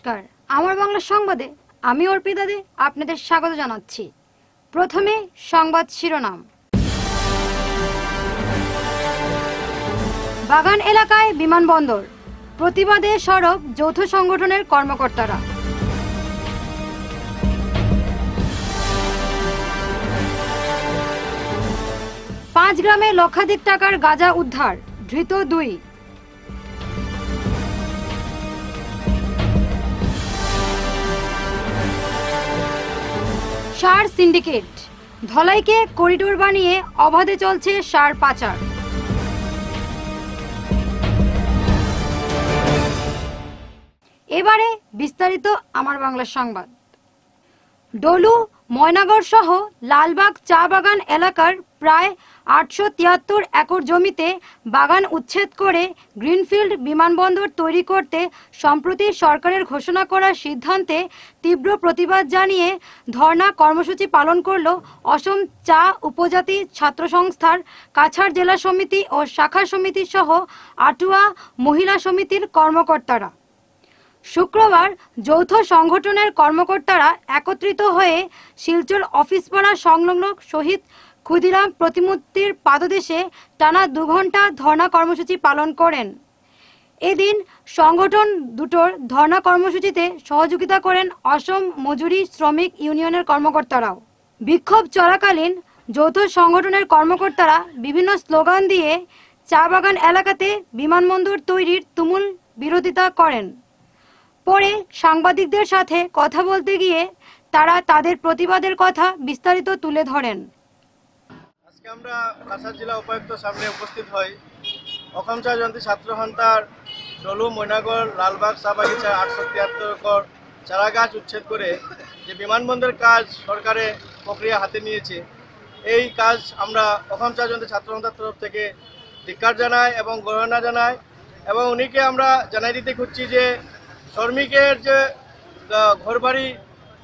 নমস্কার। আমার বাংলা সংবাদে আমি অর্পিতা দে আপনাদের স্বাগত জানাচ্ছি। প্রথমে সংবাদ শিরোনাম। বাগান এলাকায় বিমানবন্দর। প্রতিবাদে সরব যৌথ সংগঠনের কর্মকর্তারা। পাঁচ গ্রামে লক্ষাধিক টাকার গাঁজা উদ্ধার, ধৃত দুই। সার সিন্ডিকেট। ধলাইকে করিডোর বানিয়ে অবাধে চলছে সার পাচার। এবারে বিস্তারিত আমার বাংলা সংবাদ। ডলু ময়নাগর সহ লালবাগ চা বাগান এলাকার প্রায় আটশো তিয়াত্তর একর জমিতে বাগান উচ্ছেদ করে গ্রিনফিল্ড বিমানবন্দর তৈরি করতে সম্প্রতি সরকারের ঘোষণা করার সিদ্ধান্তে তীব্র প্রতিবাদ জানিয়ে ধর্ণা কর্মসূচি পালন করল অসম চা উপজাতি ছাত্র সংস্থার কাছাড় জেলা সমিতি ও শাখা সমিতি সহ আটুয়া মহিলা সমিতির কর্মকর্তারা। শুক্রবার যৌথ সংগঠনের কর্মকর্তারা একত্রিত হয়ে শিলচর অফিসপাড়া সংলগ্ন শহীদ ক্ষুদিরাম প্রতিমূর্তির পাদদেশে টানা দু ঘণ্টা ধর্ণা কর্মসূচি পালন করেন। এদিন সংগঠন দুটোর ধর্ণা কর্মসূচিতে সহযোগিতা করেন অসম মজুরি শ্রমিক ইউনিয়নের কর্মকর্তারাও। বিক্ষোভ চলাকালীন যৌথ সংগঠনের কর্মকর্তারা বিভিন্ন স্লোগান দিয়ে চা বাগান এলাকাতে বিমানবন্দর তৈরির তুমুল বিরোধিতা করেন। পরে সাংবাদিকদের সাথে কথা বলতে গিয়ে তারা তাদের প্রতিবাদের কথা বিস্তারিত তুলে ধরেন। আমরা কাছাড় জেলা উপায়ুক্ত সামনে উপস্থিত হই। অসম চা জয়ন্তী ছাত্র সন্থার ডলু ময়নাগর লালবাগ চা বাগিচা আটশো তিয়াত্তর একর চারা গাছ উচ্ছেদ করে যে বিমানবন্দরের কাজ সরকারে প্রক্রিয়া হাতে নিয়েছে, এই কাজ আমরা অসম চা জয়ন্তী ছাত্র সন্থার তরফ থেকে ধিক্কার জানাই এবং গণনা জানাই এবং উনিকে আমরা জানাই দিতে খুঁজছি যে শ্রমিকের যে ঘরবাড়ি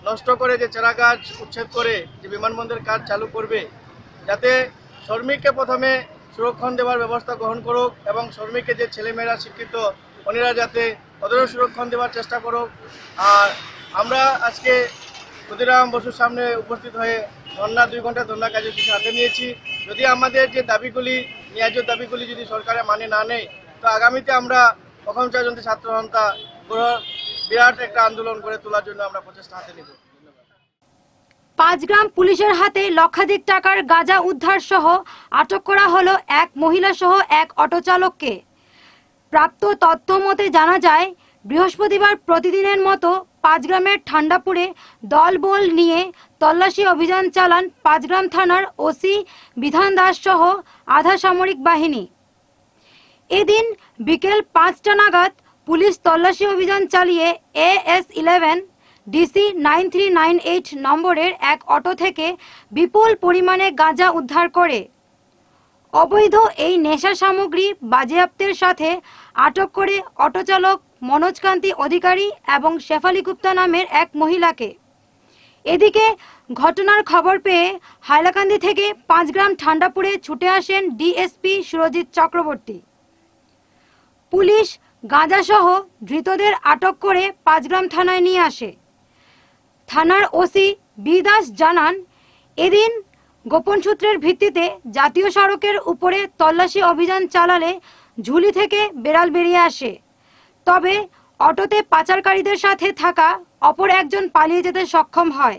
নষ্ট করে যে চারা গাছ উচ্ছেদ করে যে বিমানবন্দরের কাজ চালু করবে যাতে শ্রমিককে প্রথমে সুরক্ষণ দেওয়ার ব্যবস্থা গ্রহণ করুক এবং শ্রমিককে যে ছেলেমেয়েরা শিক্ষিত উনিরা যাতে ওদেরও সুরক্ষণ দেওয়ার চেষ্টা করুক। আর আমরা আজকে ক্ষুদিরাম বসুর সামনে উপস্থিত হয়ে ধর্না, দুই ঘণ্টা ধর্না কার্যসূচি হাতে নিয়েছি। যদি আমাদের যে দাবিগুলি, ন্যায্য দাবিগুলি যদি সরকারে মানে না নেয়, তো আগামীতে আমরা অসম চারজন্তী ছাত্র গড়- বিরাট একটা আন্দোলন করে তোলার জন্য আমরা প্রচেষ্টা হাতে নেব। ধন্যবাদ পাঁচ গ্রাম পুলিশের হাতে লক্ষাধিক টাকার গাঁজা উদ্ধার সহ আটক করা হলো এক মহিলা সহ এক অটো চালককে প্রাপ্ত তথ্য মতে জানা যায়, বৃহস্পতিবার প্রতিদিনের মতো পাঁচগ্রামের ঠান্ডাপুরে দলবল নিয়ে তল্লাশি অভিযান চালান পাঁচগ্রাম থানার ওসি বিধান দাস সহ আধা সামরিক বাহিনী। এদিন বিকেল পাঁচটা নাগাদ পুলিশ তল্লাশি অভিযান চালিয়ে AS eleven DC nine three nine eight নম্বরের এক অটো থেকে বিপুল পরিমাণে গাঁজা উদ্ধার করে। অবৈধ এই নেশা সামগ্রী বাজেয়াপ্তের সাথে আটক করে অটোচালক মনোজকান্তি অধিকারী এবং শেফালি গুপ্তা নামের এক মহিলাকে। এদিকে ঘটনার খবর পেয়ে হাইলাকান্দি থেকে পাঁচ গ্রাম ঠান্ডাপুরে ছুটে আসেন ডিএসপি সুরজিৎ চক্রবর্তী। পুলিশ গাঁজাসহ ধৃতদের আটক করে পাঁচগ্রাম থানায় নিয়ে আসে। থানার ওসি বি দাস জানান, এদিন গোপন সূত্রের ভিত্তিতে জাতীয় সড়কের উপরে তল্লাশি অভিযান চালালে ঝুলি থেকে বেড়াল বেরিয়ে আসে। তবে অটোতে পাচারকারীদের সাথে থাকা অপর একজন পালিয়ে যেতে সক্ষম হয়।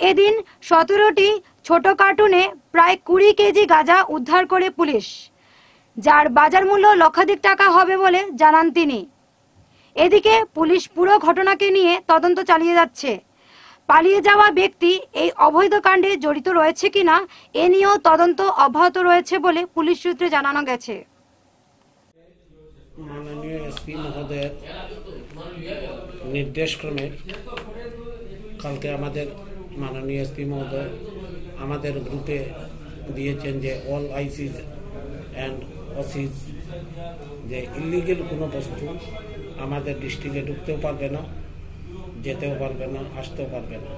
এদিন সতেরোটি ছোট কার্টুনে প্রায় কুড়ি কেজি গাঁজা উদ্ধার করে পুলিশ, যার বাজার মূল্য লক্ষাধিক টাকা হবে বলে জানান তিনি। এদিকে পুলিশ পুরো ঘটনাকে নিয়ে তদন্ত চালিয়ে যাচ্ছে। পালিয়ে যাওয়া ব্যক্তি এই অবৈধ কাণ্ডে জড়িত রয়েছে কিনা, এ নিয়েও তদন্ত অব্যাহত রয়েছে বলে পুলিশ সূত্রে জানানো গেছে। মাননীয় এসপি মহোদয়ের নির্দেশক্রমে কালকে আমাদের মাননীয় এসপি মহোদয় আমাদের গ্রুপে দিয়েছেন যে অল আইসিস অ্যান্ড অসিস যে ইলিগেল কোনো বস্তু আমাদের ডিস্ট্রিক্টে ঢুকতেও পারবে না। যেতেও পারবে না, আসতেও পারবে না।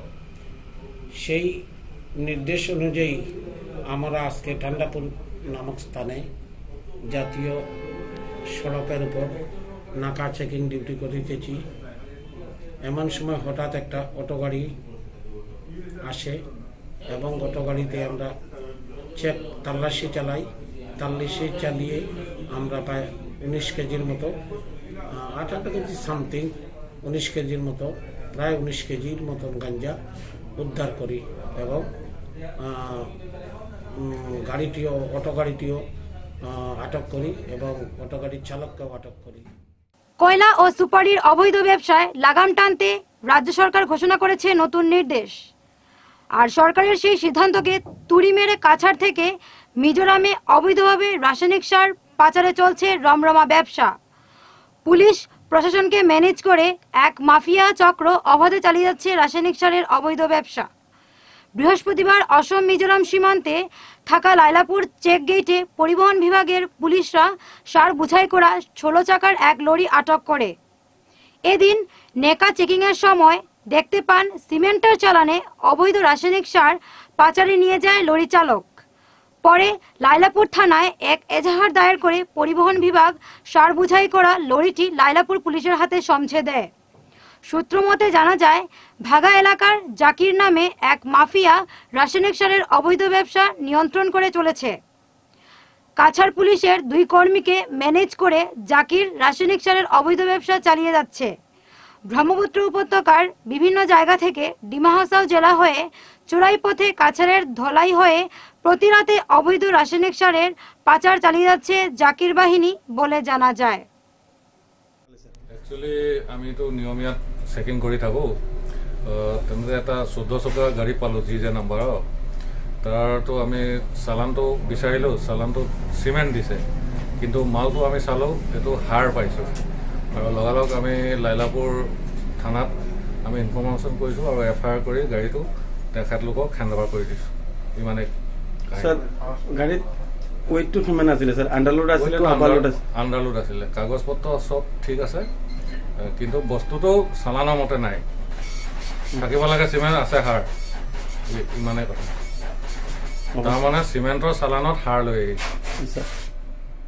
সেই নির্দেশ অনুযায়ী আমরা আজকে ঠান্ডাপুর নামক স্থানে জাতীয় সড়কের উপর নাকা চেকিং ডিউটি করিতেছি এমন সময় হঠাৎ একটা অটো গাড়ি আসে এবং অটো গাড়িতে আমরা চেক তাল্লাশি চালাই। তাল্লাশি চালিয়ে আমরা প্রায় উনিশ কেজির মতো আঠারো কেজি সামথিং, উনিশ কেজির মতো প্রায় উনিশ কেজির মতন গাঞ্জা উদ্ধার করি এবং গাড়িটিও, অটো গাড়িটিও আটক করি এবং অটো গাড়ির চালককেও আটক করি। কয়লা ও সুপারির অবৈধ ব্যবসায় লাগাম টানতে রাজ্য সরকার ঘোষণা করেছে নতুন নির্দেশ। আর সরকারের সেই সিদ্ধান্তকে তুড়ি মেরে কাছাড় থেকে মিজোরামে অবৈধভাবে রাসায়নিক সার পাচারে চলছে রমরমা ব্যবসা। পুলিশ প্রশাসনকে ম্যানেজ করে এক মাফিয়া চক্র অবাধে চালিয়ে যাচ্ছে রাসায়নিক সারের অবৈধ ব্যবসা। বৃহস্পতিবার অসম মিজোরাম সীমান্তে থাকা লাইলাপুর চেক গেটে পরিবহন বিভাগের পুলিশরা সার বুঝাই করা ষোলো চাকার এক লরি আটক করে। এদিন নেকা চেকিংয়ের সময় দেখতে পান সিমেন্টের চালানে অবৈধ রাসায়নিক সার পাচারে নিয়ে যায় লরি চালক। পরে লাইলাপুর থানায় এক এজাহার দায়ের করে পরিবহন বিভাগ সার বুঝাই করা লরিটি লাইলাপুর পুলিশের হাতে সমঝে দেয়। সূত্র মতে জানা যায়, ভাগা এলাকার জাকির নামে এক মাফিয়া রাসায়নিক সারের অবৈধ ব্যবসা নিয়ন্ত্রণ করে চলেছে। কাছাড় পুলিশের দুই কর্মীকে ম্যানেজ করে জাকির রাসায়নিক সারের অবৈধ ব্যবসা চালিয়ে যাচ্ছে। ব্রহ্মপুত্র উপত্যকার বিভিন্ন জায়গা থেকে ডিমা হাসাও জেলা হয়ে চোরাই পথে কাছাড়ের ধলাই হয়ে প্রতিরাতে অবৈধ রাসায়নিক সারের পাচার চালিয়ে যাচ্ছে জাকির বাহিনী বলে জানা যায়। একচুৱেলি আমিতো নিয়মীয়াত চেকিং কৰি থাকোঁ। তেনেতে এটা চৈধ্য চকা গাড়ী পালোঁ জি জে নাম্বাৰৰ তাৰতো আমি চালানটো বিচাৰিলোঁ চালানটো চিমেণ্ট দিছে। কিন্তু মালটো আমি চালোঁ, এইটো সাৰ পাইছোঁ। আৰু লগালগ আমি লাইলাপুৰ থানাত আমি ইনফৰ্মেশ্যন কৰিছোঁ আৰু এফ আই আৰ কৰি গাড়ীটো তেখেতলোকক অভাৰ কৰি দিছোঁ। ইমানেই স্যাৰ গাড়ীত ওয়েটটো কিমান আছিলে স্যাৰ আণ্ডাৰলোড আছিল আণ্ডাৰলোড কাগজ পত্ৰ চব ঠিক আছে কিন্তু বস্তুটো চালানৰ মতে নাই। থাকিব লাগে চিমেণ্ট আছে সাৰ। ই- ইমানেই কথা। তাৰমানে চিমেণ্টৰ চালানত সাৰ লৈ আহিছে।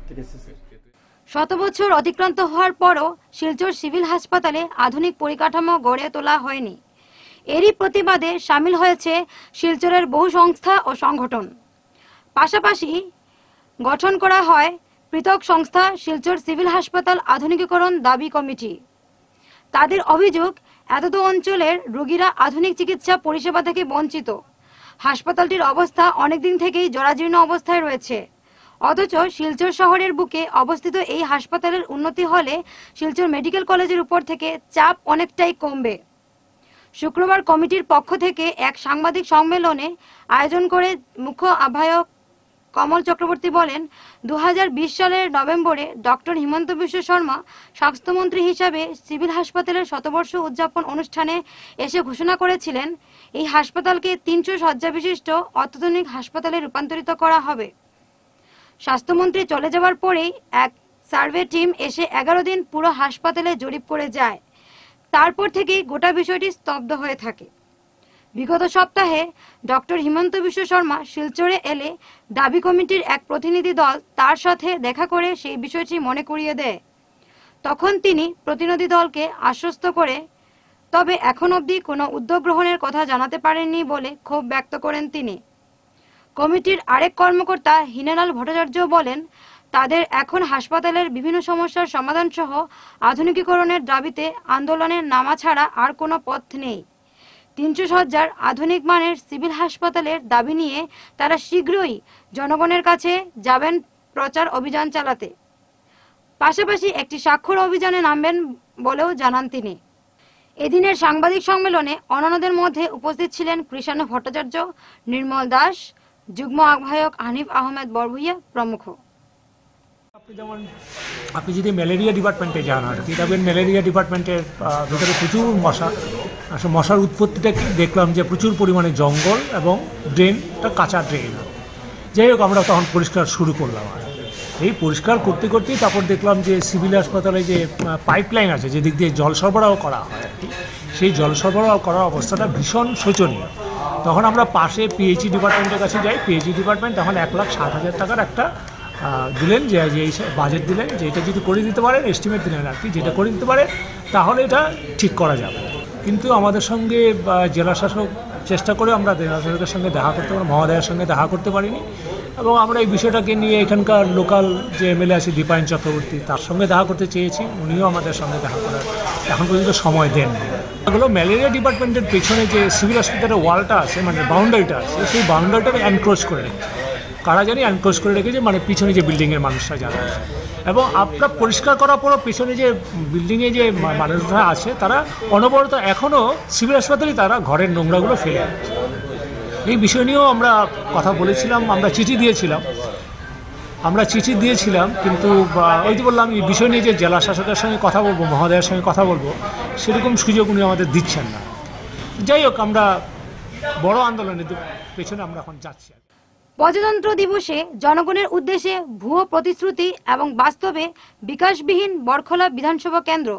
ঠিক আছে শত বছর অতিক্রান্ত হওয়ার পরও শিলচর সিভিল হাসপাতালে আধুনিক পরিকাঠামো গড়ে তোলা হয়নি। এরই প্রতিবাদে সামিল হয়েছে শিলচরের বহু সংস্থা ও সংগঠন। পাশাপাশি গঠন করা হয় পৃথক সংস্থা শিলচর সিভিল হাসপাতাল আধুনিকীকরণ দাবি কমিটি। তাদের অভিযোগ, এতদ অঞ্চলের রোগীরা আধুনিক চিকিৎসা পরিষেবা থেকে বঞ্চিত। হাসপাতালটির অবস্থা অনেকদিন থেকেই জরাজীর্ণ অবস্থায় রয়েছে। অথচ শিলচর শহরের বুকে অবস্থিত এই হাসপাতালের উন্নতি হলে শিলচর মেডিকেল কলেজের উপর থেকে চাপ অনেকটাই কমবে। শুক্রবার কমিটির পক্ষ থেকে এক সাংবাদিক সম্মেলনে আয়োজন করে মুখ্য আহ্বায়ক কমল চক্রবর্তী বলেন দু হাজার বিশ সালের নভেম্বরে ডক্টর হিমন্ত বিশ্ব শর্মা স্বাস্থ্যমন্ত্রী হিসাবে সিভিল হাসপাতালের শতবর্ষ উদযাপন অনুষ্ঠানে এসে ঘোষণা করেছিলেন, এই হাসপাতালকে তিনশো শয্যা বিশিষ্ট অত্যাধুনিক হাসপাতালে রূপান্তরিত করা হবে। স্বাস্থ্যমন্ত্রী চলে যাওয়ার পরেই এক সার্ভে টিম এসে এগারো দিন পুরো হাসপাতালে জরিপ করে যায়। তারপর থেকেই গোটা বিষয়টি স্তব্ধ হয়ে থাকে। বিগত সপ্তাহে ডক্টর হিমন্ত বিশ্ব শর্মা শিলচরে এলে দাবি কমিটির এক প্রতিনিধি দল তার সাথে দেখা করে সেই বিষয়টি মনে করিয়ে দেয়। তখন তিনি প্রতিনিধি দলকে আশ্বস্ত করে, তবে এখন অবধি কোনো উদ্যোগ গ্রহণের কথা জানাতে পারেননি বলে ক্ষোভ ব্যক্ত করেন তিনি। কমিটির আরেক কর্মকর্তা হিনালাল ভট্টাচার্য বলেন, তাদের এখন হাসপাতালের বিভিন্ন সমস্যার সমাধান সহ আধুনিকীকরণের দাবিতে আন্দোলনের নামা ছাড়া আর কোনো পথ নেই। তিনশো সজ্জার আধুনিক মানের সিভিল হাসপাতালের দাবি নিয়ে তারা শীঘ্রই জনগণের কাছে যাবেন প্রচার অভিযান চালাতে। পাশাপাশি একটি স্বাক্ষর অভিযানে নামবেন বলেও জানান তিনি। এদিনের সাংবাদিক সম্মেলনে অন্যান্যদের মধ্যে উপস্থিত ছিলেন কৃষাণু ভট্টাচার্য, নির্মল দাস যুগ্ম আহ্বায়ক হানিফ আহমেদ বরভুইয়া প্রমুখ। আপনি যেমন, আপনি যদি ম্যালেরিয়া ডিপার্টমেন্টে যান, আর কি দেখবেন ম্যালেরিয়া ডিপার্টমেন্টের ভিতরে প্রচুর মশা, আসলে মশার উৎপত্তিটা দেখলাম যে প্রচুর পরিমাণে জঙ্গল এবং ড্রেনটা কাঁচা ড্রেন। যাই হোক, আমরা তখন পরিষ্কার শুরু করলাম আর। এই পরিষ্কার করতে করতেই তারপর দেখলাম যে সিভিল হাসপাতালে যে পাইপলাইন আছে, যেদিক দিয়ে জল সরবরাহ করা হয় আর কি, সেই জল সরবরাহ করার অবস্থাটা ভীষণ শোচনীয়। তখন আমরা পাশে পিএইচি ডিপার্টমেন্টের কাছে যাই। পিএইচি ডিপার্টমেন্ট তখন এক লাখ ষাট হাজার টাকার একটা দিলেন যে এই বাজেট দিলেন যে এটা যদি করে দিতে পারেন এস্টিমেট দিলেন আর কি, যেটা করে দিতে পারে, তাহলে এটা ঠিক করা যাবে। কিন্তু আমাদের সঙ্গে জেলা শাসক চেষ্টা করে আমরা জেলা শাসকের সঙ্গে দেখা করতে পারি, মহোদয়ের সঙ্গে দেখা করতে পারিনি। এবং আমরা এই বিষয়টাকে নিয়ে এখানকার লোকাল যে এমএলএ আছে, দীপায়ন চক্রবর্তী, তার সঙ্গে দেখা করতে চেয়েছি। উনিও আমাদের সঙ্গে দেখা করার এখন পর্যন্ত সময় দেননি। এগুলো ম্যালেরিয়া ডিপার্টমেন্টের পেছনে যে সিভিল হসপিটালের ওয়ালটা আছে মানে বাউন্ডারিটা আছে, সেই বাউন্ডারিটাকে এনক্রোচ করে রেখেছে। কারা জানি এনক্রোচ করে রেখেছে মানে পিছনে যে বিল্ডিংয়ের মানুষরা যারা আছে। এবং আপনার পরিষ্কার করার পরও পিছনে যে বিল্ডিংয়ে যে মানুষরা আছে, তারা অনবরত এখনও সিভিল হাসপাতালে তারা ঘরের নোংরাগুলো ফেলে এই বিষয় নিয়েও আমরা কথা বলেছিলাম, আমরা চিঠি দিয়েছিলাম। আমরা চিঠি দিয়েছিলাম, কিন্তু ওই যে বললাম, এই বিষয় নিয়ে যে জেলা শাসকের সঙ্গে কথা বলব, মহোদয়ের সঙ্গে কথা বলব, সেরকম সুযোগ উনি আমাদের দিচ্ছেন না। যাই হোক, আমরা বড় আন্দোলনের পেছনে আমরা এখন যাচ্ছি। প্রজাতন্ত্র দিবসে জনগণের উদ্দেশ্যে ভুয়ো প্রতিশ্রুতি এবং বাস্তবে বিকাশবিহীন বরখোলা বিধানসভা কেন্দ্র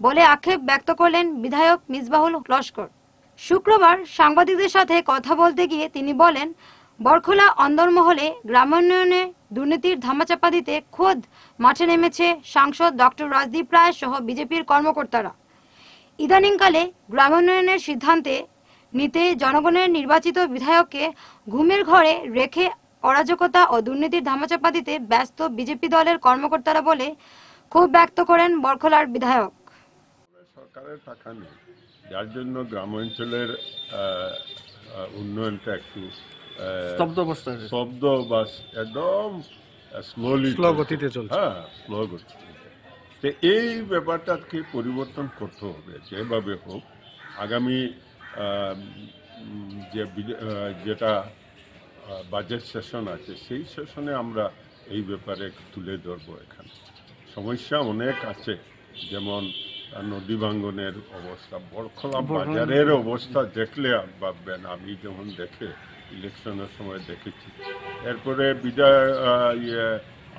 বলে আক্ষেপ ব্যক্ত করলেন বিধায়ক মিসবাহুল লস্কর। শুক্রবার সাংবাদিকদের সাথে কথা বলতে গিয়ে তিনি বলেন বরখোলা অন্দরমহলে গ্রামোন্নয়নে দুর্নীতির ধামাচাপা দিতে খোদ মাঠে নেমেছে সাংসদ ডক্টর রাজদীপ রায় সহ বিজেপির কর্মকর্তারা। ইদানিংকালে গ্রামোন্নয়নের সিদ্ধান্তে নিতে জনগণের নির্বাচিত বিধায়ককে ঘুমের ঘরে রেখে অরাজকতা ও দুর্নীতির ধামাচাপা দিতে ব্যস্ত বিজেপি দলের কর্মকর্তারা বলে ক্ষোভ ব্যক্ত করেন বরখোলার বিধায়ক। সরকারের টাকা নেই। যার জন্য গ্রাম অঞ্চলের আহ, আহ, উন্নয়নটা একটু স্তব্ধ অবস্থায় শব্দ বা একদম স্লোলি গতিতে চলছে। হ্যাঁ স্লো গতিতে। তো এই ব্যাপারটাকে পরিবর্তন করতে হবে যেভাবে হোক। আগামী যে যেটা বাজেট সেশন আছে সেই সেশনে আমরা এই ব্যাপারে তুলে ধরবো এখানে। সমস্যা অনেক আছে যেমন নদী ভাঙ্গনের অবস্থা বরখলা বাজারের অবস্থা দেখলে ভাববেন আমি যেমন দেখে ইলেকশনের সময় দেখেছি। এরপরে আহ, ইয়ে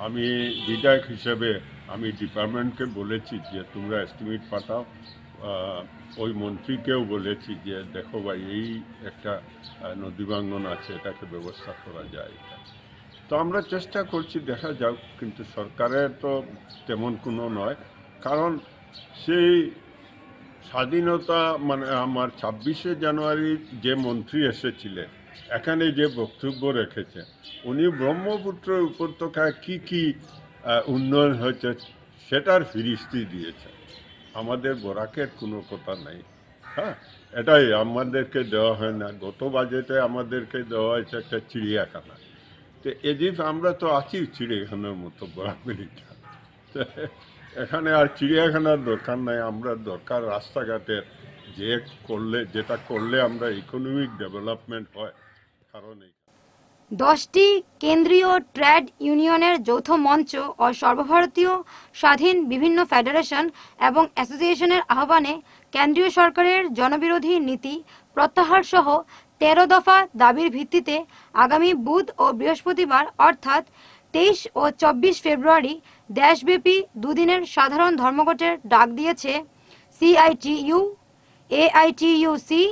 আমি বিধায়ক হিসেবে আমি ডিপার্টমেন্টকে বলেছি যে তোমরা এস্টিমেট পাঠাও। ওই মন্ত্রীকেও বলেছি যে দেখো ভাই এই একটা নদী ভাঙ্গন আছে এটাকে ব্যবস্থা করা যায়। এটা তো আমরা চেষ্টা করছি দেখা যাক কিন্তু সরকারের তো তেমন কোনো নয়। কারণ সেই স্বাধীনতা মানে আমার ছাব্বিশে জানুয়ারি যে মন্ত্রী এসেছিলেন এখানে যে বক্তব্য রেখেছে উনি ব্রহ্মপুত্র উপত্যকায় কি কি উন্নয়ন হয়েছে সেটার ফিরিস্তি দিয়েছে আমাদের বরাকের কোনো কথা নেই। হ্যাঁ এটাই আমাদেরকে দেওয়া হয় না। গত বাজেটে আমাদেরকে দেওয়া হয়েছে একটা চিড়িয়াখানা। তো এদিক আমরা তো আছি চিড়িয়াখানার মতো বরাকবেলিটা তো এখানে আর চিড়িয়াখানার দরকার নাই, আমরা দরকার রাস্তাঘাটের যে করলে, যেটা করলে আমরা ইকোনমিক ডেভেলপমেন্ট হয়, কারণ দশটি কেন্দ্রীয় ট্রেড ইউনিয়নের যৌথ মঞ্চ ও সর্বভারতীয় স্বাধীন বিভিন্ন ফেডারেশন এবং অ্যাসোসিয়েশনের আহ্বানে কেন্দ্রীয় সরকারের জনবিরোধী নীতি প্রত্যাহার সহ তেরো দফা দাবির ভিত্তিতে আগামী বুধ ও বৃহস্পতিবার অর্থাৎ তেইশ ও চব্বিশ ফেব্রুয়ারি দেশব্যাপী দুদিনের সাধারণ ধর্মঘটের ডাক দিয়েছে CITU AITUC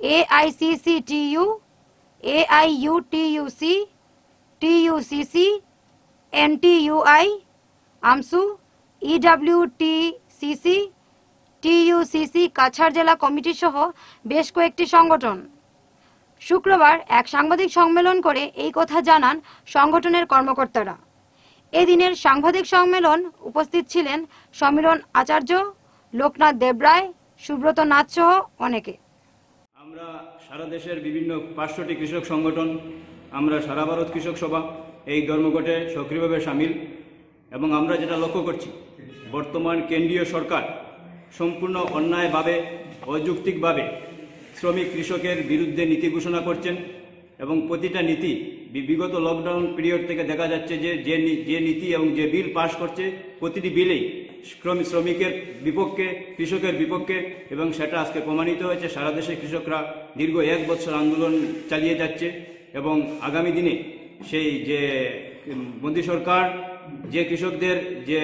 AICCTU AIUTUC TUCC NTUI AAMSU IWTCC TUCC Cachar জেলা কমিটি সহ বেশ কয়েকটি সংগঠন। শুক্রবার এক সাংবাদিক সম্মেলন করে এই কথা জানান সংগঠনের কর্মকর্তারা। এদিনের সাংবাদিক সম্মেলন উপস্থিত ছিলেন সমীরণ আচার্য, লোকনাথ দেবরায় সুব্রত নাথ সহ অনেকে। আমরা সারা দেশের বিভিন্ন পাঁচশোটি কৃষক সংগঠন, আমরা সারা ভারত কৃষক সভা, এই ধর্মঘটে সক্রিয়ভাবে সামিল এবং আমরা যেটা লক্ষ্য করছি, বর্তমান কেন্দ্রীয় সরকার সম্পূর্ণ অন্যায়ভাবে, অযৌক্তিকভাবে শ্রমিক কৃষকের বিরুদ্ধে নীতি ঘোষণা করছেন এবং প্রতিটা নীতি বিগত লকডাউন পিরিয়ড থেকে দেখা যাচ্ছে যে যে নীতি এবং যে বিল পাশ করছে, প্রতিটি বিলেই শ্রমিকের বিপক্ষে, কৃষকের বিপক্ষে এবং সেটা আজকে প্রমাণিত হয়েছে, সারা দেশের কৃষকরা দীর্ঘ এক বছর আন্দোলন চালিয়ে যাচ্ছে এবং আগামী দিনে সেই যে মোদী সরকার যে কৃষকদের যে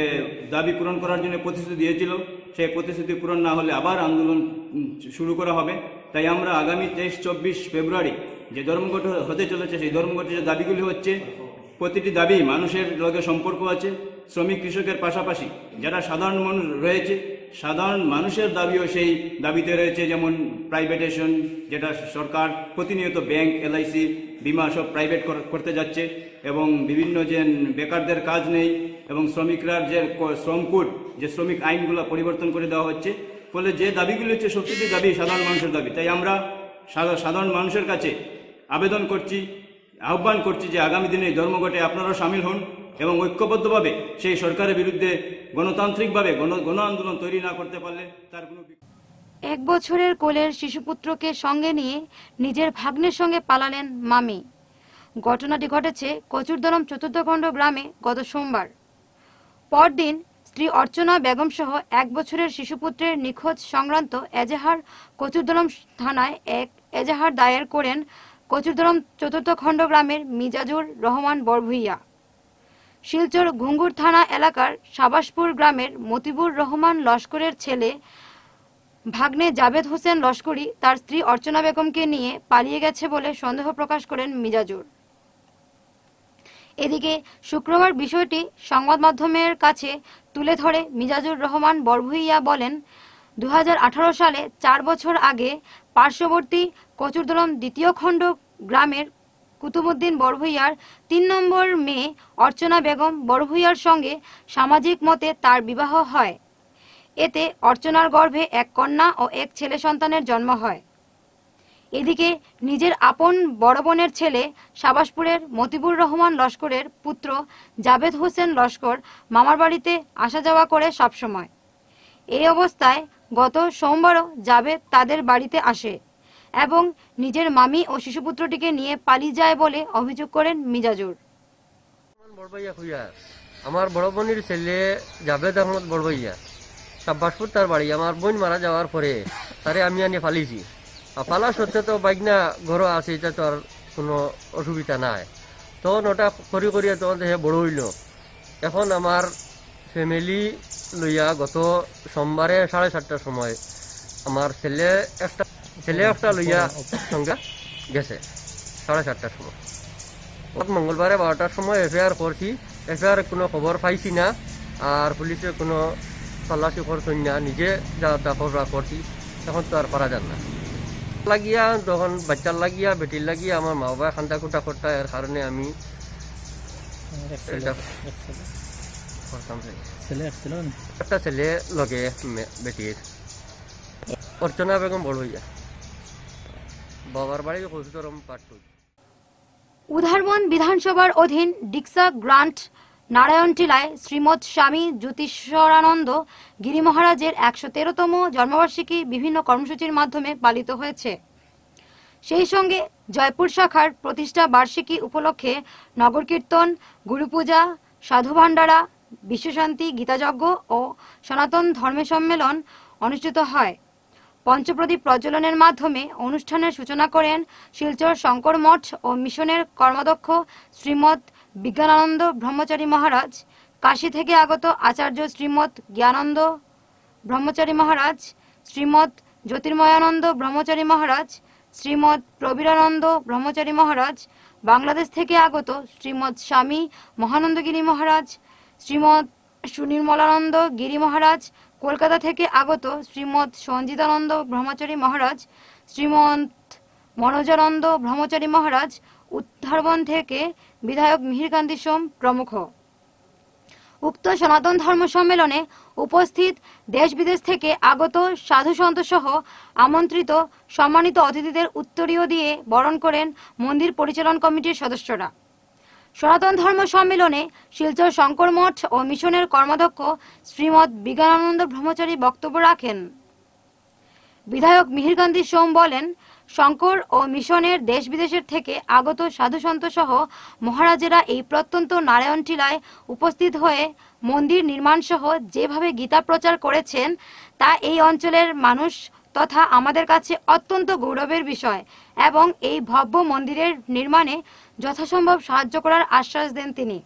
দাবি পূরণ করার জন্য প্রতিশ্রুতি দিয়েছিল, সেই প্রতিশ্রুতি পূরণ না হলে আবার আন্দোলন শুরু করা হবে। তাই আমরা আগামী তেইশ, চব্বিশ ফেব্রুয়ারি যে ধর্মঘট হতে চলেছে, সেই ধর্মঘটের যে দাবিগুলি হচ্ছে, প্রতিটি দাবি মানুষের লগে সম্পর্ক আছে। শ্রমিক কৃষকের পাশাপাশি যারা সাধারণ মানুষ রয়েছে, সাধারণ মানুষের দাবিও সেই দাবিতে রয়েছে, যেমন প্রাইভেটেশন যেটা সরকার প্রতিনিয়ত ব্যাংক এলআইসি বিমা সব প্রাইভেট করতে যাচ্ছে এবং বিভিন্ন যে বেকারদের কাজ নেই এবং শ্রমিকরা যে ক- শ্রম কোড, যে শ্রমিক আইনগুলো পরিবর্তন করে দেওয়া হচ্ছে, ফলে যে দাবিগুলি হচ্ছে সত্যি দাবি, সাধারণ মানুষের দাবি। তাই আমরা সাধারণ মানুষের কাছে আবেদন করছি, আহ্বান করছি যে আগামী দিনে ধর্মঘটে আপনারাও সামিল হন। এবং ঐক্যবদ্ধভাবে সেই সরকারের বিরুদ্ধে গণতান্ত্রিকভাবে গণ গণ আন্দোলন তৈরি না করতে পারলে তার কোনো এক বছরের কোলের শিশুপুত্রকে সঙ্গে নিয়ে নিজের ভাগ্নের সঙ্গে পালালেন মামি। ঘটনাটি ঘটেছে কচুরদলম চতুর্থখণ্ড গ্রামে গত সোমবার। পরদিন স্ত্রী অর্চনা বেগম সহ এক বছরের শিশুপুত্রের নিখোঁজ সংক্রান্ত এজাহার কচুরদলম থানায় এক এজাহার দায়ের করেন কচুরদলম চতুর্থ খণ্ড গ্রামের মিজাজুর রহমান বরভুইয়া। শিলচর ঘুঙ্গুর থানা এলাকার সাবাসপুর গ্রামের মতিবুর রহমান লস্করের ছেলে ভাগ্নে জাভেদ হোসেন লস্করি তার স্ত্রী অর্চনা বেগমকে নিয়ে পালিয়ে গেছে বলে সন্দেহ প্রকাশ করেন মিজাজুর। এদিকে শুক্রবার বিষয়টি সংবাদ মাধ্যমের কাছে তুলে ধরে মিজাজুর রহমান বরভুইয়া বলেন দু হাজার আঠারো সালে চার বছর আগে পার্শ্ববর্তী কচুরদরম দ্বিতীয় খণ্ড গ্রামের কুতুবুদ্দিন বড়ভুইয়ার তিন নম্বর মেয়ে অর্চনা বেগম বড়ভুইয়ার সঙ্গে সামাজিক মতে তার বিবাহ হয়। এতে অর্চনার গর্ভে এক কন্যা ও এক ছেলে সন্তানের জন্ম হয়। এদিকে নিজের আপন বড় বোনের ছেলে সাবাসপুরের মতিবুর রহমান লস্করের পুত্র জাভেদ হোসেন লস্কর মামার বাড়িতে আসা যাওয়া করে সবসময়। এই অবস্থায় গত সোমবারও জাভেদ তাদের বাড়িতে আসে। এবং নিজের মামি ও শিশুপুত্রটিকে নিয়ে পালিয়ে যায় বলে অভিযোগ করেন মিজাজুর। আমার বড় বোনের ছেলে জাভেদ আহমদ বড়ভাইয়া সাব্বাসপুর তার বাড়ি। আমার বোন মারা যাওয়ার পরে তারে আমি আনি ফালিছি আর ফালা সত্ত্বে তো বাইকনা ঘর আছে, এটা তো আর কোনো অসুবিধা নাই। তখন ওটা করি করিয়া তখন সে বড় হইল। এখন আমার ফ্যামিলি লইয়া গত সোমবারে সাড়ে সাতটার সময় আমার ছেলে একটা ছেলে একটা লইয়া সঙ্গে গেছে। সাড়ে সাতটার সময়। মঙ্গলবারে বারোটার সময় এফআইআর করছি। এফআইআর কোনো খবর পাইছি না। আর পুলিশে কোনো তল্লাশি করছেন না। নিজে যা তা করছি এখন তো আর পারা যান না। লাগিয়া তখন বাচ্চার লাগিয়া বেটির লাগিয়া আমার মা বাবা খান্দা কুটা করতা এর কারণে আমি একটা ছেলে লগে বেটির। অর্চনা বেগম বড় হইয়া। পাট্টু উধারবন বিধানসভার অধীন ডিক্সা গ্রান্ট নারায়ণ টিলায় শ্রীমৎ স্বামী জ্যোতিষরানন্দ গিরি মহারাজের একশো তেরোতম জন্মবার্ষিকী বিভিন্ন কর্মসূচির মাধ্যমে পালিত হয়েছে। সেই সঙ্গে জয়পুর শাখার প্রতিষ্ঠা বার্ষিকী উপলক্ষে নগর কীর্তন গুরুপূজা সাধু ভাণ্ডারা, বিশ্বশান্তি, গীতাযজ্ঞ ও সনাতন ধর্মে সম্মেলন অনুষ্ঠিত হয়। পঞ্চপ্রদীপ প্রজ্বলনের মাধ্যমে অনুষ্ঠানের সূচনা করেন শিলচর শঙ্কর মঠ ও মিশনের কর্মাধ্যক্ষ শ্রীমৎ বিজ্ঞানানন্দ ব্রহ্মচারী মহারাজ, কাশী থেকে আগত আচার্য শ্রীমৎ জ্ঞানন্দ ব্রহ্মচারী মহারাজ, শ্রীমৎ জ্যোতির্ময়ানন্দ ব্রহ্মচারী মহারাজ, শ্রীমৎ প্রবীরানন্দ ব্রহ্মচারী মহারাজ, বাংলাদেশ থেকে আগত শ্রীমৎ স্বামী মহানন্দগিরি মহারাজ, শ্রীমৎ সুনির্মলানন্দ গিরি মহারাজ কলকাতা থেকে আগত শ্রীমৎ সঞ্জিতানন্দ ব্রহ্মচারী মহারাজ, শ্রীমৎ মনোজানন্দ ব্রহ্মচারী মহারাজ, উদ্ধারবন থেকে বিধায়ক মিহিরকান্তি সোম প্রমুখ। উক্ত সনাতন ধর্ম সম্মেলনে উপস্থিত দেশ বিদেশ থেকে আগত সাধু সন্ত সহ আমন্ত্রিত সম্মানিত অতিথিদের উত্তরীয় দিয়ে বরণ করেন মন্দির পরিচালন কমিটির সদস্যরা। সনাতন ধর্ম সম্মেলনে শিলচর শঙ্কর মঠ ও মিশনের কর্মাধ্যক্ষ শ্রীমৎ বিজ্ঞানানন্দ ব্রহ্মচারী বক্তব্য রাখেন। বিধায়ক মিহিরকান্তি সোম বলেন, শঙ্কর ও মিশনের দেশ বিদেশের থেকে আগত সাধু সন্ত সহ মহারাজেরা এই প্রত্যন্ত নারায়ণ টিলায় উপস্থিত হয়ে মন্দির নির্মাণ সহ যেভাবে গীতা প্রচার করেছেন, তা এই অঞ্চলের মানুষ তথা আমাদের কাছে অত্যন্ত গৌরবের বিষয় এবং এই ভব্য মন্দিরের নির্মাণে যথাসম্ভব সাহায্য করার আশ্বাস দেন তিনি।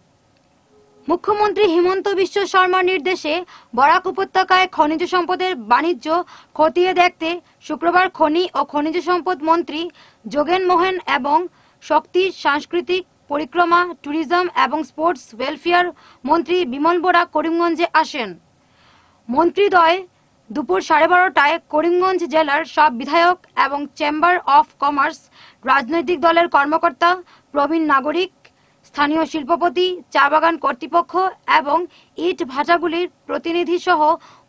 মুখ্যমন্ত্রী হিমন্ত বিশ্ব শর্মার নির্দেশে বরাক উপত্যকায় খনিজ সম্পদের বাণিজ্য খতিয়ে দেখতে শুক্রবার খনি ও খনিজ সম্পদ মন্ত্রী যোগেন মোহন এবং শক্তি, সাংস্কৃতিক পরিক্রমা, ট্যুরিজম এবং স্পোর্টস ওয়েলফেয়ার মন্ত্রী বিমল বোরা করিমগঞ্জে আসেন। মন্ত্রীদ্বয় দুপুর সাড়ে বারোটায় করিমগঞ্জ জেলার সব বিধায়ক এবং চেম্বার অফ কমার্স রাজনৈতিক দলের কর্মকর্তা প্রবীণ নাগরিক, স্থানীয় শিল্পপতি, চা বাগান কর্তৃপক্ষ এবং ইট ভাটাগুলির প্রতিনিধি সহ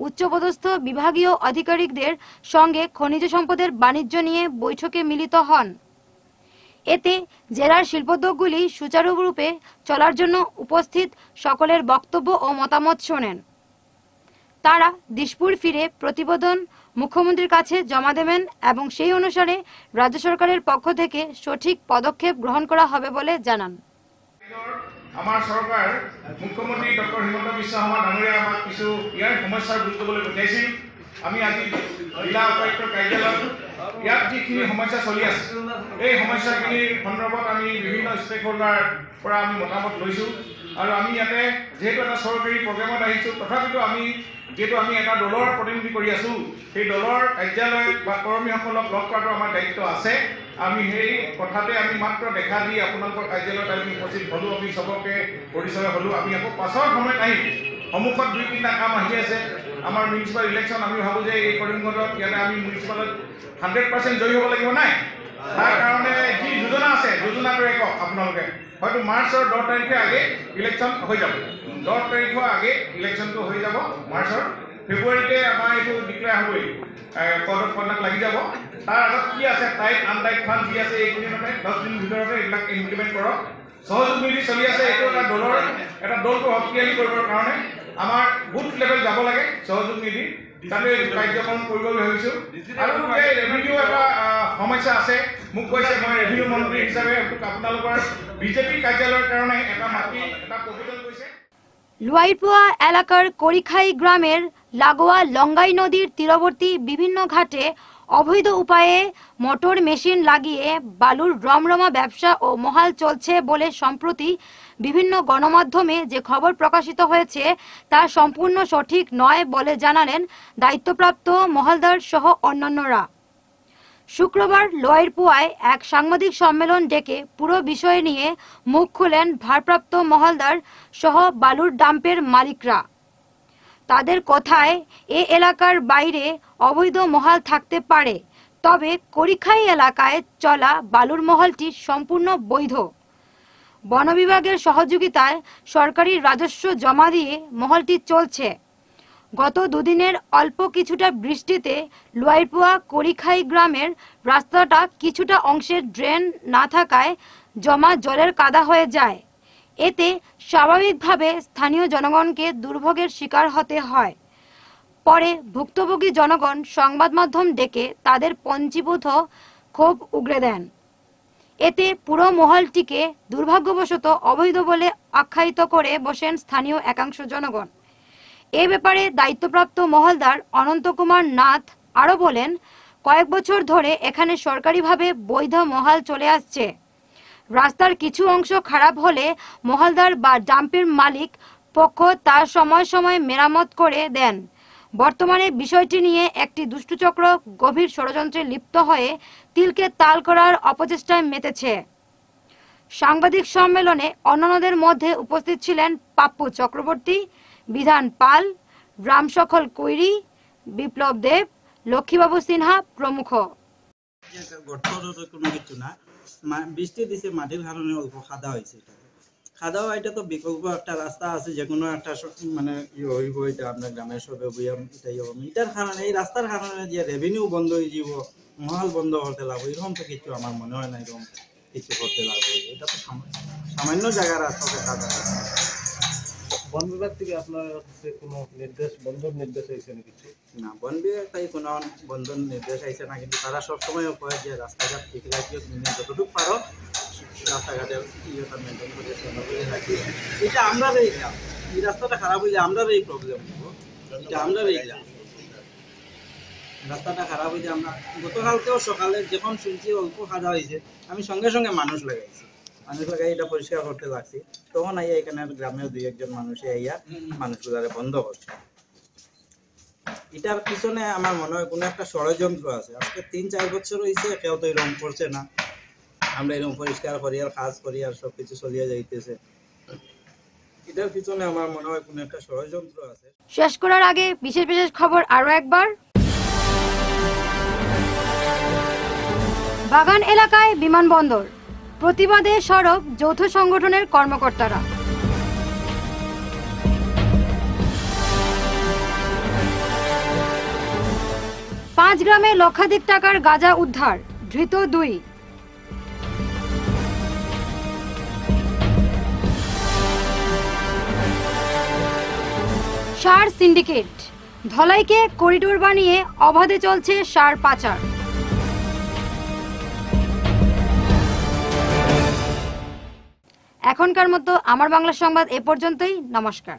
উচ্চপদস্থ বিভাগীয় আধিকারিকদের সঙ্গে খনিজ সম্পদের বাণিজ্য নিয়ে বৈঠকে মিলিত হন। এতে জেলার শিল্পোদ্যোগগুলি সুচারুরূপে চলার জন্য উপস্থিত সকলের বক্তব্য ও মতামত শোনেন। তারা দিশপুর ফিরে প্রতিবেদন মুখ্যমন্ত্রীর কাছে জমা দেবেন এবং সেই অনুসারে রাজ্য সরকারের পক্ষ থেকে সঠিক পদক্ষেপ গ্রহণ করা হবে বলে জানান। আমাৰ চৰকাৰ মুখ্যমন্ত্ৰী ডক্টৰ হিমন্ত বিশ্ব শৰ্মা ডাঙৰীয়াই আমাক কিছু ইয়াৰ সমস্যাৰ বুজ ল'বলৈ পঠিয়াইছিল। আমি আজি জিলা উপায়ুক্তৰ কাৰ্যালয়ত ইয়াত যিখিনি সমস্যা চলি আছে, এই সমস্যাখিনিৰ সন্দৰ্ভত আমি বিভিন্ন ষ্টেক হোল্ডাৰ পৰা আমি মতামত লৈছোঁ। আৰু আমি ইয়াতে যিহেতু এটা চৰকাৰী প্ৰগ্ৰেমত আহিছোঁ, তথাপিতো আমি যিহেতু আমি এটা দলৰ প্ৰতিনিধি কৰি আছোঁ সেই দলৰ কাৰ্যালয় বা কৰ্মীসকলক লগ কৰাটো আমাৰ দায়িত্ব আছে। আমি সেই কথাতে আমি মাত্ৰ দেখা দি আপোনালোকৰ কাৰ্যালয়ত আমি উপস্থিত হ'লোঁ আমি চবকে পৰিচয় হ'লোঁ। আমি আকৌ পাছৰ সময়ত আহিম সন্মুখত দুই তিনিটা কাম আহি আছে। আমাৰ মিউনিচিপাল ইলেকশ্যন আমি ভাবোঁ যে এই কৰিমগঞ্জত ইয়াতে আমি মিউনিচিপালত হাণ্ড্ৰেড পাৰ্চেণ্ট জয়ী হ'ব লাগিব নাই? তাৰ কাৰণে যি যোজনা আছে? যোজনাটোৰে কওক আপোনালোকে। হয়তো মাৰ্চৰ দহ তাৰিখে আগে ইলেকশ্যন হৈ যাব। দহ তাৰিখৰ আগে ইলেকশ্যনটো হৈ যাব মাৰ্চৰ। ফেব্ৰুৱাৰীতে আমাৰ এইটো ডিক্লেয়াৰ হ'বই। পদত কণ্ডাক্ট লাগি যাব। তাৰ আগত কি আছে? টাইট আনটাইট ফাণ্ড যি আছে এইকেইদিনতে দহ দিনৰ ভিতৰতে এইবিলাক ইমপ্লিমেণ্ট কৰক। সহযোগ মিলি চলি আছে এইটো এটা দলৰ এটা দলটো শক্তিশালী কৰিবৰ কাৰণে। আমাৰ বুথ লেভেল যাব লাগে সহযোগ নিধি তাতে কাৰ্যক্ৰম কৰিব বুলি ভাবিছোঁ আৰু এই ৰেভিনিউ এটা সমস্যা আছে। মোক কৈছে মই ৰেভিনিউ মন্ত্ৰী হিচাপে আপোনালোকৰ বিজেপি কাৰ্যালয়ৰ কাৰণে এটা মাটি এটা প্ৰভিজন কৰিছে। লুয়াইপুয়া এলাকার করিখাই গ্রামের লাগোয়া লঙ্গাই নদীর তীরবর্তী বিভিন্ন ঘাটে অবৈধ উপায়ে মোটর মেশিন লাগিয়ে বালুর রমরমা ব্যবসা ও মহাল চলছে বলে সম্প্রতি বিভিন্ন গণমাধ্যমে যে খবর প্রকাশিত হয়েছে, তা সম্পূর্ণ সঠিক নয় বলে জানালেন দায়িত্বপ্রাপ্ত মহলদার সহ অন্যান্যরা। শুক্রবার লোয়ারপুয়ায় এক সাংবাদিক সম্মেলন ডেকে পুরো বিষয় নিয়ে মুখ খুলেন ভারপ্রাপ্ত মহলদার সহ বালুর ডাম্পের মালিকরা। তাদের কথায়, এ এলাকার বাইরে অবৈধ মহাল থাকতে পারে, তবে করিখাই এলাকায় চলা বালুর মহলটি সম্পূর্ণ বৈধ। বন বিভাগের সহযোগিতায় সরকারি রাজস্ব জমা দিয়ে মহলটি চলছে। গত দুদিনের অল্প কিছুটা বৃষ্টিতে লুয়াইপুয়া করিখাই গ্রামের রাস্তাটা কিছুটা অংশের ড্রেন না থাকায় জমা জলের কাদা হয়ে যায়। এতে স্বাভাবিকভাবে স্থানীয় জনগণকে দুর্ভোগের শিকার হতে হয়। পরে ভুক্তভোগী জনগণ সংবাদ মাধ্যম ডেকে তাদের পঞ্জীভূত ক্ষোভ উগরে দেন। এতে পুরো মহলটিকে দুর্ভাগ্যবশত অবৈধ বলে আখ্যায়িত করে বসেন স্থানীয় একাংশ জনগণ। এ ব্যাপারে দায়িত্বপ্রাপ্ত মহলদার অনন্ত কুমার নাথ আরও বলেন, কয়েক বছর ধরে এখানে সরকারিভাবে বৈধ মহাল চলে আসছে। রাস্তার কিছু অংশ খারাপ হলে মহলদার বা ডাম্পের মালিক পক্ষ তার সময় সময় মেরামত করে দেন। বর্তমানে বিষয়টি নিয়ে একটি দুষ্টচক্র গভীর ষড়যন্ত্রে লিপ্ত হয়ে তিলকে তাল করার অপচেষ্টায় মেতেছে। সাংবাদিক সম্মেলনে অন্যান্যদের মধ্যে উপস্থিত ছিলেন পাপ্পু চক্রবর্তী, বিধান পাল, রামসখল কৈরি, বিপ্লব দেব, লক্ষ্মীবাবু সিনহা প্রমুখ। কোনো কিছু না। বৃষ্টি দিছে, মাটির কারণে অল্প খাদা হয়েছে এটা। খাদা হওয়া এটা তো বিকল্প একটা রাস্তা আছে যে কোনো একটা মানে ইয়ে হইব এটা আপনার গ্রামের সবে বইয়া এটাই হব। এটার কারণে এই রাস্তার কারণে যে রেভিনিউ বন্ধ হয়ে যাব মহল বন্ধ করতে লাগবে এরকম তো কিছু আমার মনে হয় না এরকম কিছু করতে লাগবে। এটা তো সামা- সামান্য জায়গার রাস্তাতে খাদা বন বিভাগ থেকে আপনার কাছে কোনো নির্দেশ বন্ধর নির্দেশ হয়েছে নাকি? কিছু না বন বিভাগ তাই কোনো বন্ধন নির্দেশ আইছে না কিন্তু তারা সবসময় কয় যে রাস্তাঘাট ঠিক রাখিও তুমি যতটুকু পারো রাস্তাঘাটের ইয়েটা মেনটেন করে সুন্দর এটা আমরা এই রাস্তাটা খারাপ হইলে আমরা এই প্রবলেম এটা আমরা রাস্তাটা খারাপ আমরা, গতকালকেও সকালে যখন শুনছি অল্প হয়েছে আমি সঙ্গে সঙ্গে মানুষ লাগাইছি। মানুষ লাগাই এটা পরিষ্কার করতে লাগছি তখন আইয়া এখানে গ্রামের দুই একজন মানুষে আইয়া মানুষগুলারে বন্ধ করছে। এটার পিছনে আমার মনে হয় কোনো একটা ষড়যন্ত্র আছে। আজকে তিন চার বছর হয়েছে কেউ তো এরকম করছে না। আমরা এরকম পরিষ্কার করি আর কাজ করি আর সব কিছু চলিয়া যাইতেছে। এটার পিছনে আমার মনে হয় কোনো একটা ষড়যন্ত্র আছে। শেষ করার আগে বিশেষ বিশেষ খবর আরও একবার। বাগান এলাকায় বিমানবন্দর, প্রতিবাদে সরব যৌথ সংগঠনের কর্মকর্তারা। পাঁচ গ্রামে লক্ষাধিক টাকার গাঁজা উদ্ধার, ধৃত দুই। সার সিন্ডিকেট। ধলাইকে করিডোর বানিয়ে অবাধে চলছে সার পাচার। এখনকার মতো আমার বাংলা সংবাদ এ পর্যন্তই। নমস্কার।